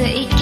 that it é,